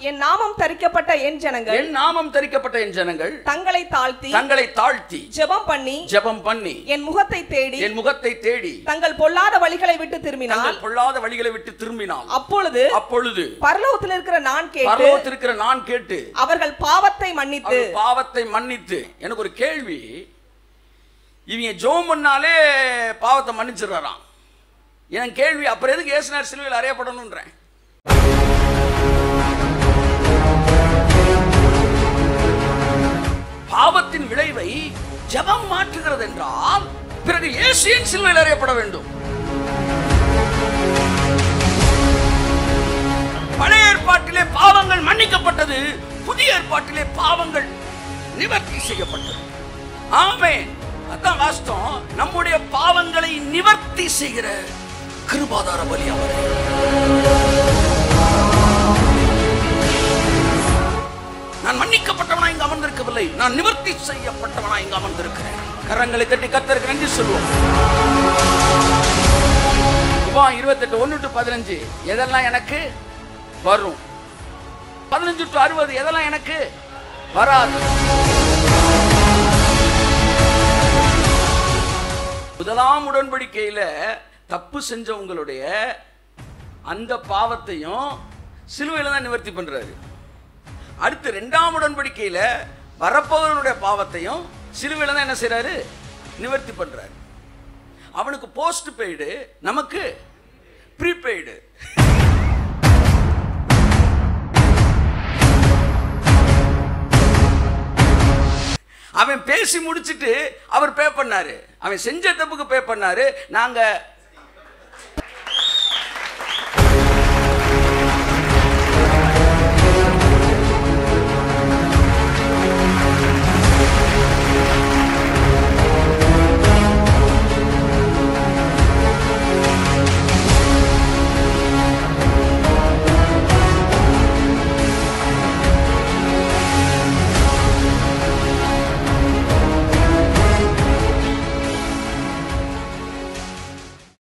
என் நாமம் தரிக்கப்பட்ட என் ஜனங்கள் என் நாமம் தரிக்கப்பட்ட என் ஜனங்கள் தங்களை தாழ்த்தி தங்களை தாழ்த்தி ஜெபம் பண்ணி ஜெபம் பண்ணி என் முகத்தை தேடி என் முகத்தை தேடி தங்கள் பொல்லாத வழிகளை விட்டு திரும்பினால் தங்கள் பொல்லாத வழிகளை விட்டு திரும்பினால் அப்பொழுது அப்பொழுது பரலோகத்தில் இருக்கிற நான் கேட்டு பரலோகத்திருக்கிற நான் கேட்டு அவர்கள் பாவத்தை மன்னித்து பாவத்தை மன்னித்து எனக்கு ஒரு கேள்வி இவங்க ஜோம் பண்ணாலே பாவத்தை மன்னிச்சிடுறாராம். என் கேள்வி அப்புறம் எதுக்கு ஏசுனார் சிலுவையில் அறையப்படணுன்றேன்? ஜபம் மாற்றுகிறது என்றால் பிறகு இயேசுவின் சிலுவையில் அறியப்பட வேண்டும். பழைய ஏற்பாட்டிலே பாவங்கள் மன்னிக்கப்பட்டது புதிய ஏற்பாட்டிலே பாவங்கள் நிவர்த்தி செய்யப்பட்டது. ஆமே அதான் வாஸ்தவம். நம்முடைய பாவங்களை நிவர்த்தி செய்கிற கிருபாதார பலி அவரே. இங்கு நான் நிவர்த்தி செய்யப்பட்டவனா இங்கு அமர்ந்திருக்கிறேன். கரங்களை தட்டி கத்தருக்கு நன்றி சொல்லுவோம் இப்போ இருபத்தெட்டு ஒன்று டு பதினஞ்சு. எதெல்லாம் எனக்கு? வரும். பதினஞ்சு டு அறுபது எதெல்லாம் எனக்கு? வராது. முதலாம் உடன்படிக்கையில தப்பு செஞ்சவங்களுடைய அந்த பாவத்தையும் சிலுவையில தான் நிவர்த்தி பண்றாரு. அடுத்து ரெண்டாம் உடன்படிக்கையில வரப்போவனுடைய பாவத்தையும் சிலுவையில் தான் என்ன செய்கிறாரு நிவர்த்தி பண்ணுறாரு அவனுக்கு போஸ்ட் பெய்டு நமக்கு ப்ரீபெய்டு அவன் பேசி முடிச்சுட்டு அவர் பே பண்ணாரு. அவன் செஞ்ச தப்புக்கு பே பண்ணாரு. நாங்கள்